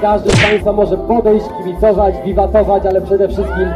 każdy z Państwa może podejść, kibicować, wiwatować, ale przede wszystkim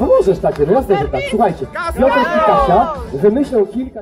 No możesz takie, no jasne, że tak. Słuchajcie, Piotr i Kasia wymyślą kilka...